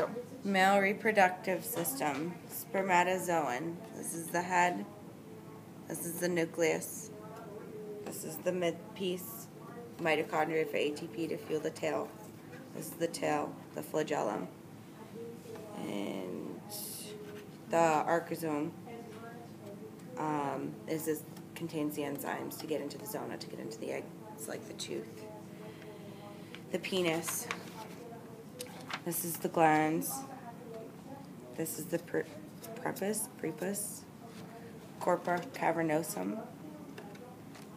Go. Male reproductive system, spermatozoan. This is the head. This is the nucleus. This is the mid piece, mitochondria for ATP to fuel the tail. This is the tail, the flagellum. And the acrosome um, is this contains the enzymes to get into the zona, to get into the egg. It's like the tooth. The penis. This is the glans. This is the pre- prepuce, corpora cavernosum,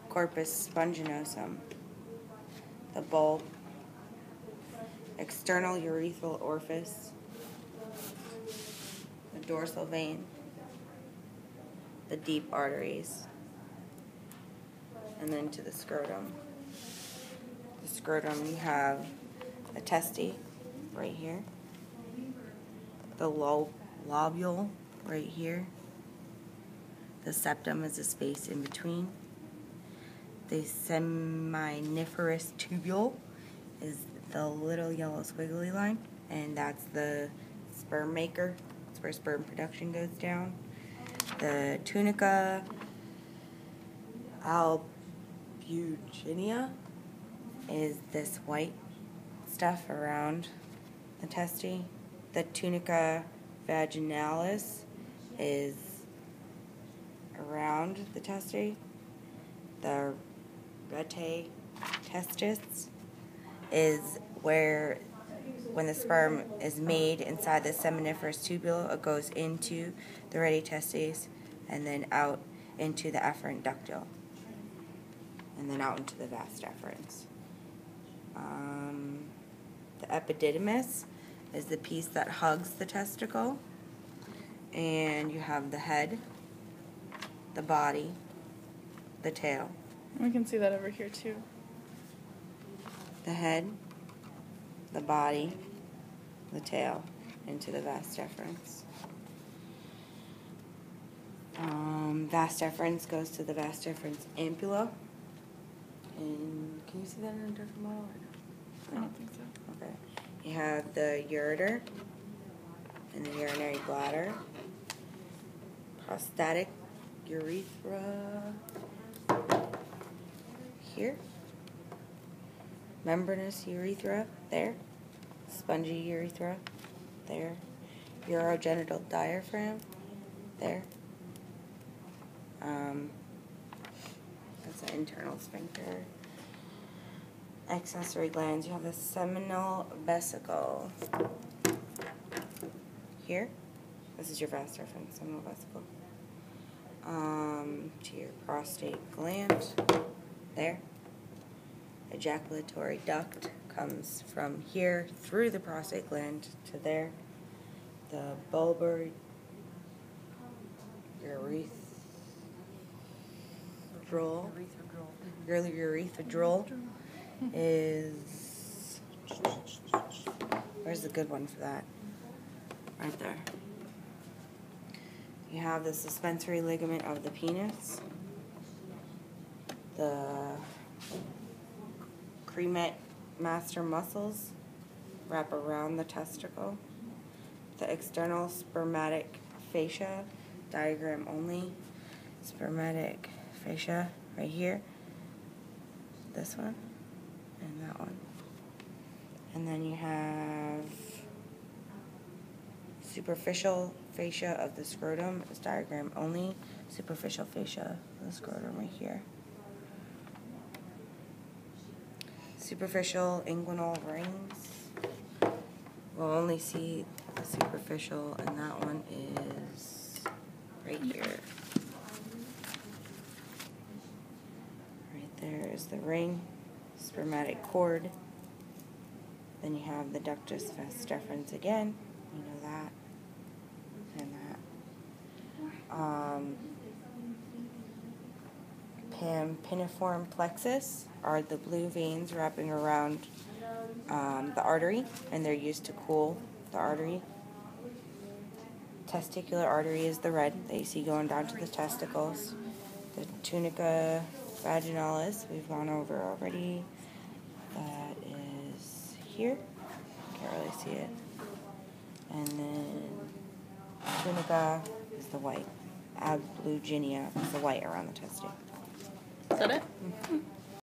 corpus sponginosum, the bulb, external urethral orifice, the dorsal vein, the deep arteries, and then to the scrotum. The scrotum, you have the testy right here, the lobe, lobule right here, the septum is the space in between, the seminiferous tubule is the little yellow squiggly line, and that's the sperm maker. That's where sperm production goes down. The tunica albuginea is this white stuff around the testy. The tunica vaginalis is around the testy. The rete testis is where when the sperm is made inside the seminiferous tubule, it goes into the rete testes and then out into the afferent ductule and then out into the vas deferens. Um, the epididymis is the piece that hugs the testicle, and you have the head, the body, the tail. We can see that over here too. The head, the body, the tail, into the vas deferens. Um, vas deferens goes to the vas deferens ampulla. And can you see that in a different model? I don't think so. Okay. You have the ureter and the urinary bladder, prostatic urethra here, membranous urethra there, spongy urethra there, urogenital diaphragm there. Um, that's an internal sphincter accessory glands. You have the seminal vesicle. Here, this is your vas deferens, seminal vesicle. Um, to your prostate gland, there. Ejaculatory duct comes from here through the prostate gland to there. The bulbar urethral, urethral is where's the good one for that? Right there. You have the suspensory ligament of the penis, the cremat master muscles wrap around the testicle, the external spermatic fascia, diagram only, spermatic fascia right here, this one and that one. And then you have superficial fascia of the scrotum is diagram only. Superficial fascia of the scrotum right here. Superficial inguinal rings. We'll only see the superficial, and that one is right here. Right there is the ring spermatic cord. Then you have the ductus vas deferens again. You know that. And that. Um, pampiniform plexus are the blue veins wrapping around um, the artery, and they're used to cool the artery. Testicular artery is the red that you see going down to the testicles. The tunica vaginalis, we've gone over already. That is here. Can't really see it. And then tunica is the white. Albuginea is the white around the testing. Is that it? Mhm.